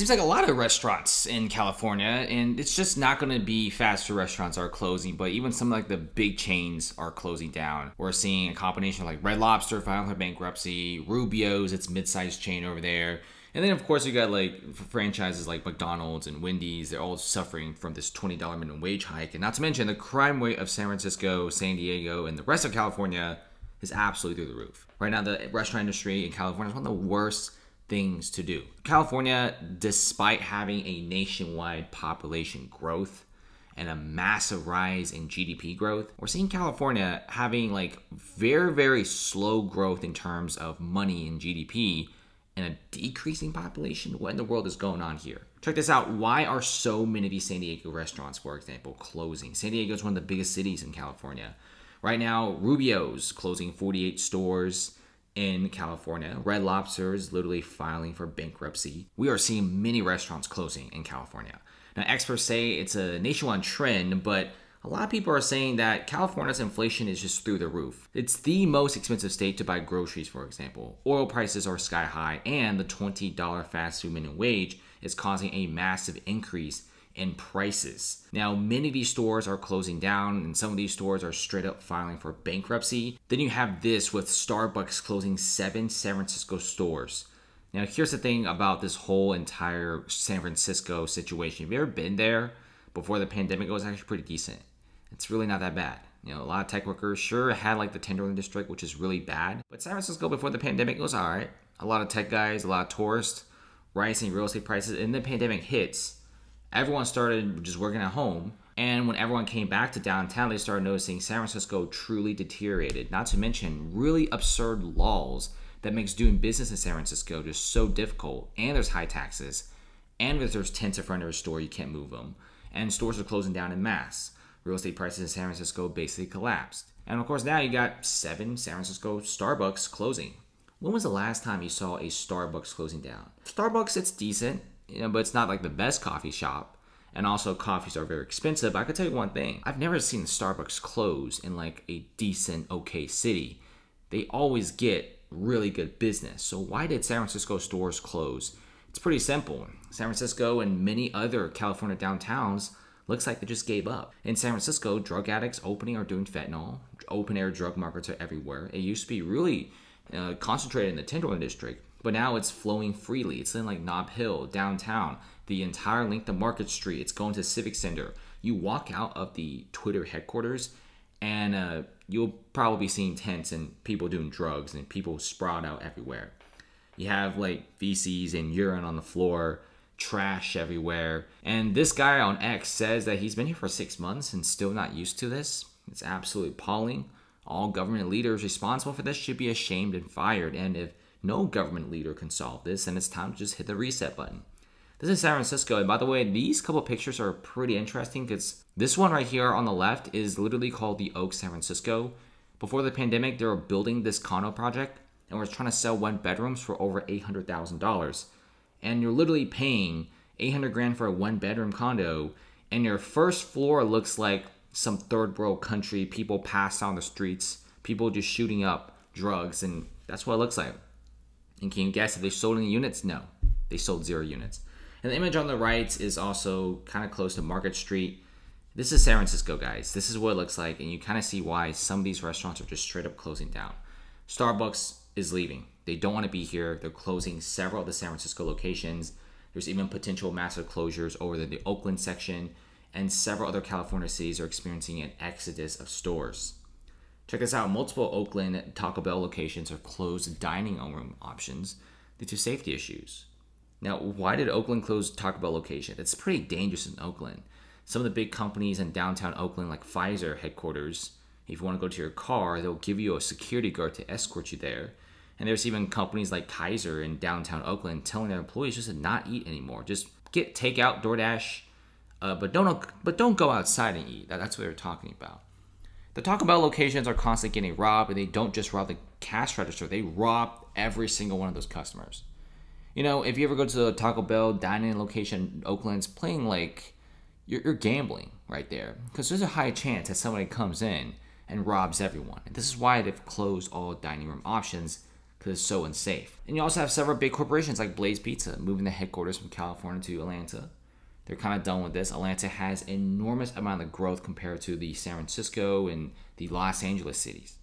Seems like a lot of restaurants in California, and it's just not going to be fast food restaurants are closing, but even some like the big chains are closing down. We're seeing a combination of like Red Lobster filing for bankruptcy, Rubio's, its mid-sized chain over there. And then, of course, you got like franchises like McDonald's and Wendy's. They're all suffering from this $20 minimum wage hike. And not to mention, the crime rate of San Francisco, San Diego, and the rest of California is absolutely through the roof. Right now, the restaurant industry in California is one of the worst things to do. California, despite having a nationwide population growth and a massive rise in GDP growth, we're seeing California having like very, very slow growth in terms of money in GDP and a decreasing population. What in the world is going on here? Check this out. Why are so many of these San Diego restaurants, for example, closing? San Diego is one of the biggest cities in California. Right now, Rubio's closing 48 stores in California. Red Lobster is literally filing for bankruptcy. We are seeing many restaurants closing in California. Now, experts say it's a nationwide trend, but a lot of people are saying that California's inflation is just through the roof. It's the most expensive state to buy groceries, for example. Oil prices are sky high, and the $20 fast food minimum wage is causing a massive increase in prices. Now, many of these stores are closing down, and some of these stores are straight up filing for bankruptcy. Then you have this with Starbucks closing seven San Francisco stores. Now, here's the thing about this whole entire San Francisco situation. Have you ever been there before the pandemic? It was actually pretty decent. It's really not that bad. You know, a lot of tech workers sure had like the Tenderloin district, which is really bad. But San Francisco before the pandemic was all right. A lot of tech guys, a lot of tourists, rising real estate prices. And the pandemic hits everyone started just working at home. And when everyone came back to downtown, they started noticing San Francisco truly deteriorated. Not to mention really absurd laws that makes doing business in San Francisco just so difficult. And there's high taxes. And if there's tents in front of a store, you can't move them. And stores are closing down in mass. Real estate prices in San Francisco basically collapsed. And of course, now you got seven San Francisco Starbucks closing. When was the last time you saw a Starbucks closing down? Starbucks, it's decent you know, but it's not like the best coffee shop. And also, coffees are very expensive. I could tell you one thing I've never seen Starbucks close in like a decent, okay city. They always get really good business. So, why did San Francisco stores close? It's pretty simple. San Francisco and many other California downtowns looks like they just gave up. In San Francisco, drug addicts opening are doing fentanyl. Open air drug markets are everywhere. It used to be really uh, concentrated in the Tenderloin district. But now it's flowing freely. It's in like Nob Hill, downtown, the entire length of Market Street. It's going to Civic Center. You walk out of the Twitter headquarters, and uh, you'll probably be seeing tents and people doing drugs and people sprout out everywhere. You have like feces and urine on the floor, trash everywhere. And this guy on X says that he's been here for six months and still not used to this. It's absolutely appalling. All government leaders responsible for this should be ashamed and fired. And if no government leader can solve this, then it's time to just hit the reset button. This is San Francisco, and by the way, these couple pictures are pretty interesting because this one right here on the left is literally called the Oak San Francisco. Before the pandemic, they were building this condo project and was trying to sell one bedrooms for over $800,000. And you're literally paying 800 grand for a one bedroom condo, and your first floor looks like some third world country, people passed on the streets, people just shooting up drugs, and that's what it looks like. And can you guess if they sold any units? No, they sold zero units. And the image on the right is also kind of close to Market Street. This is San Francisco, guys. This is what it looks like, and you kind of see why some of these restaurants are just straight up closing down. Starbucks is leaving. They don't want to be here. They're closing several of the San Francisco locations. There's even potential massive closures over the, the Oakland section, and several other California cities are experiencing an exodus of stores. Check this out multiple Oakland Taco Bell locations have closed dining room options due to safety issues. Now, why did Oakland close Taco Bell location? It's pretty dangerous in Oakland. Some of the big companies in downtown Oakland, like Pfizer headquarters, if you want to go to your car, they'll give you a security guard to escort you there. And there's even companies like Kaiser in downtown Oakland telling their employees just to not eat anymore. Just get takeout, DoorDash, uh, but don't but don't go outside and eat. That's what they're talking about. The Taco Bell locations are constantly getting robbed, and they don't just rob the cash register, they rob every single one of those customers. You know, if you ever go to the Taco Bell dining location in Oakland's playing like you're, you're gambling right there because there's a high chance that somebody comes in and robs everyone. And this is why they've closed all dining room options because it's so unsafe. And you also have several big corporations like Blaze Pizza moving the headquarters from California to Atlanta. They're kind of done with this. Atlanta has enormous amount of growth compared to the San Francisco and the Los Angeles cities.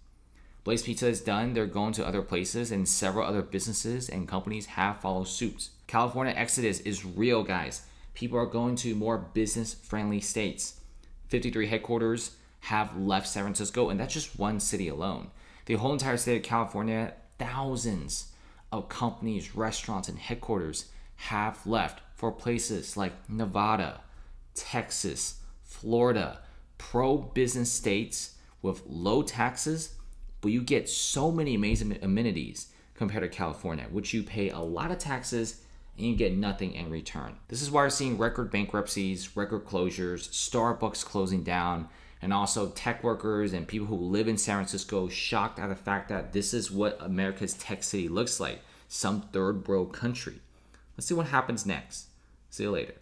Blaze Pizza is done. They're going to other places, and several other businesses and companies have followed suit. California exodus is real, guys. People are going to more business friendly states. 53 headquarters have left San Francisco, and that's just one city alone. The whole entire state of California, thousands of companies, restaurants, and headquarters have left for places like Nevada, Texas, Florida, pro business states with low taxes, but you get so many amazing amenities compared to California, which you pay a lot of taxes and you get nothing in return. This is why we're seeing record bankruptcies, record closures, Starbucks closing down, and also tech workers and people who live in San Francisco shocked at the fact that this is what America's tech city looks like some third world country. Let's see what happens next. See you later.